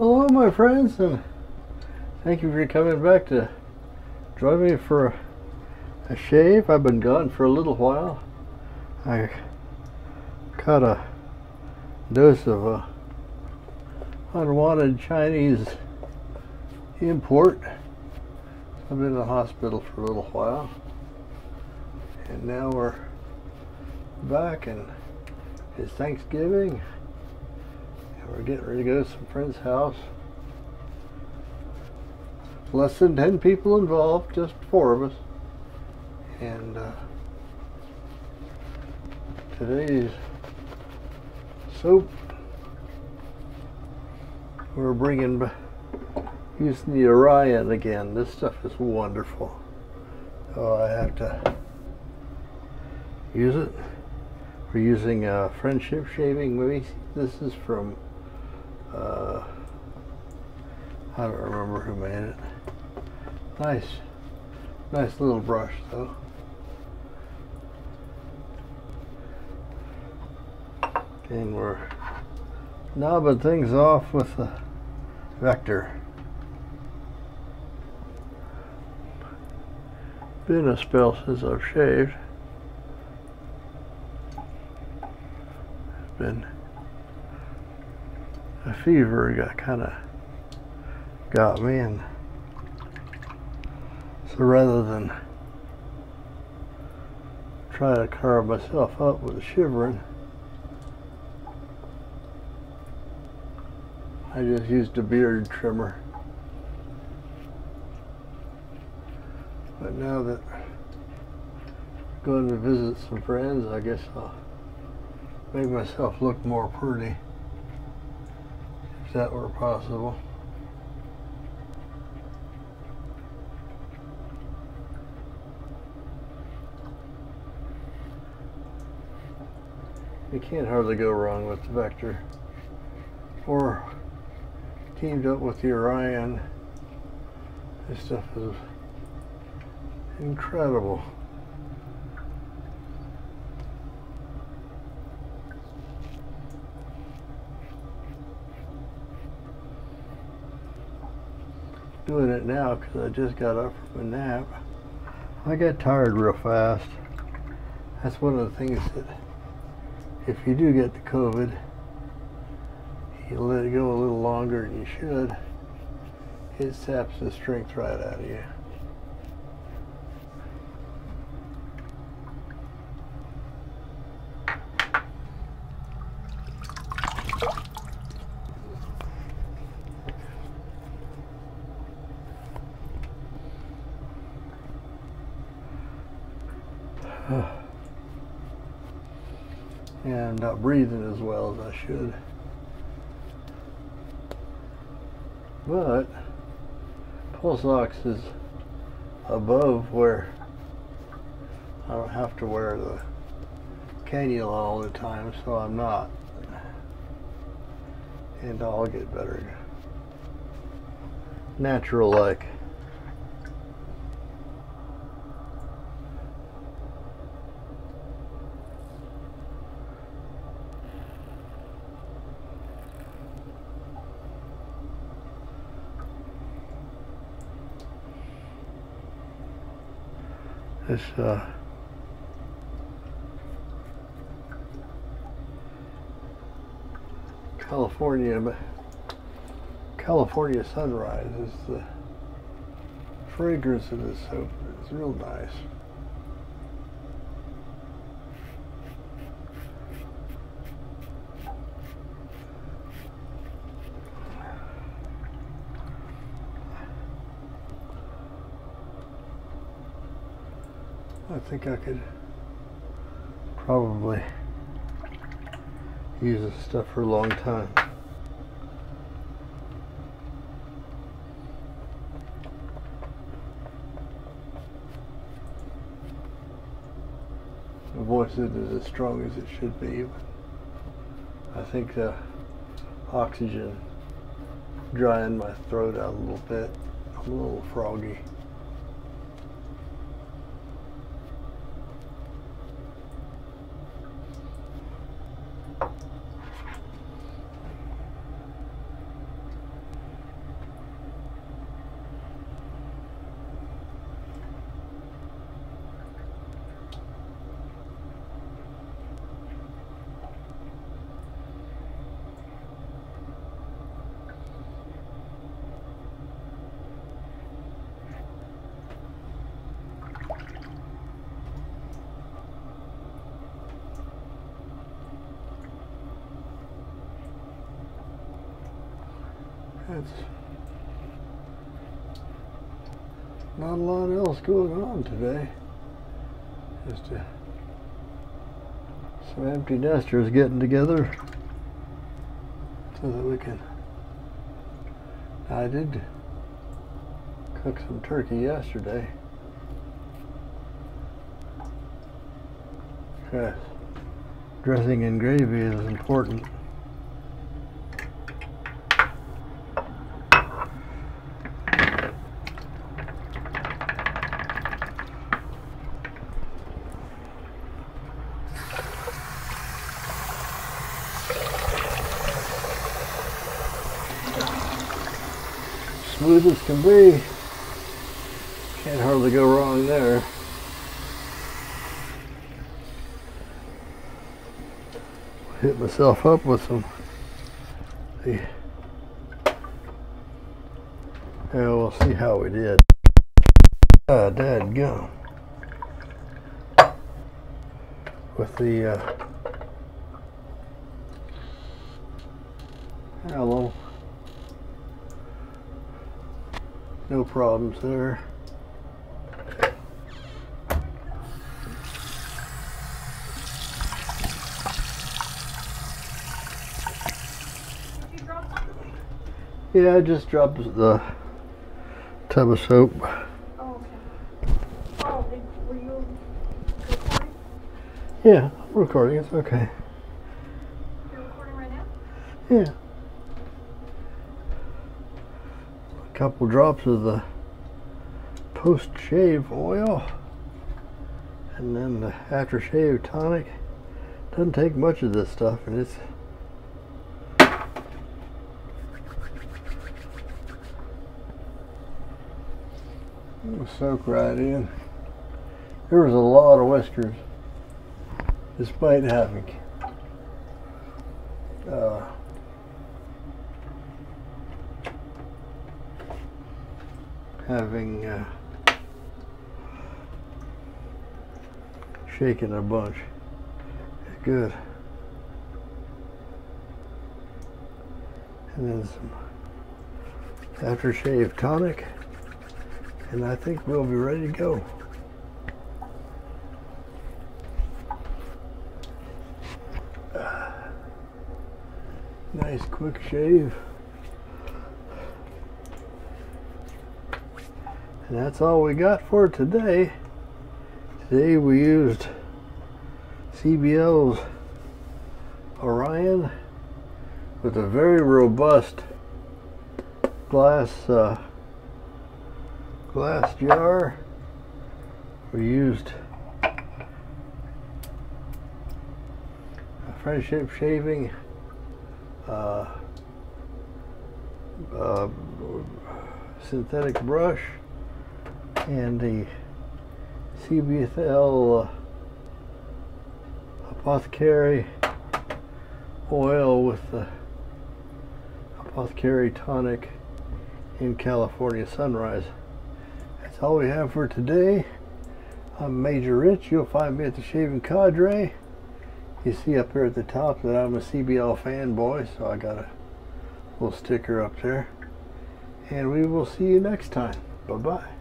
Hello, my friends, and thank you for coming back to join me for a, shave. I've been gone for a little while. I caught a dose of a unwanted Chinese import. I've been in the hospital for a little while, and now we're back, and it's Thanksgiving. We're getting ready to go to some friend's house. Less than 10 people involved, just four of us. And uh, today's soap, we're bringing, using the Orion again. This stuff is wonderful. Oh, I have to use it. We're using uh, Friendship Shaving Maybe This is from uh, I don't remember who made it. Nice, nice little brush though. And we're knobbing things off with the vector. Been a spell since I've shaved. Been a fever got kind of got me and so rather than try to carve myself up with shivering I just used a beard trimmer. But now that I'm going to visit some friends I guess I'll make myself look more pretty if that were possible. You can't hardly go wrong with the Vector. Or teamed up with the Orion. This stuff is incredible. Doing it now because I just got up from a nap. I get tired real fast. That's one of the things that if you do get the COVID, you let it go a little longer than you should, it saps the strength right out of you. and not breathing as well as I should. But pulse ox is above where I don't have to wear the cannula all the time, so I'm not. And I'll get better. Natural like. This uh, California California sunrise is the fragrance of this soap. It's real nice. Think I could probably use this stuff for a long time. The voice isn't as strong as it should be, I think the oxygen drying my throat out a little bit. I'm a little froggy. That's not a lot else going on today. Just uh, some empty nesters getting together so that we can. I did cook some turkey yesterday. Yes. Dressing and gravy is important. Smooth as can be. Can't hardly go wrong there. Hit myself up with some. See. Yeah, we'll see how we did. Ah, dad gum. With the uh, hello. No problems there. Yeah, I just dropped the tub of soap. Oh, okay. Oh, were you recording? Yeah, I'm recording. It's okay. You're recording right now? Yeah. A couple drops of the post shave oil and then the after shave tonic. Doesn't take much of this stuff and it's It'll soak right in. There was a lot of whiskers despite having uh, having uh, shaken a bunch. Good. And then some aftershave tonic. And I think we'll be ready to go. Nice quick shave. And that's all we got for today. Today we used CBL's Orion with a very robust glass uh, glass jar. We used a friendship shaving uh, uh, synthetic brush and the CBL uh, apothecary oil with the apothecary tonic in California Sunrise. That's all we have for today. I'm Major Rich. You'll find me at the Shaving Cadre. You see up here at the top that I'm a CBL fanboy, so I got a little sticker up there. And we will see you next time. Bye-bye.